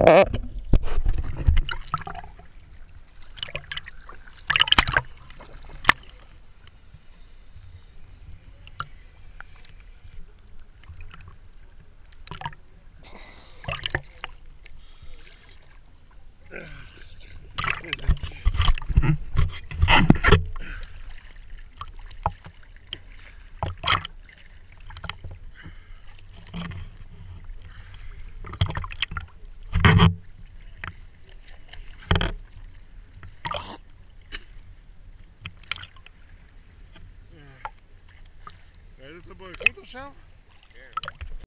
Uh-huh. Ja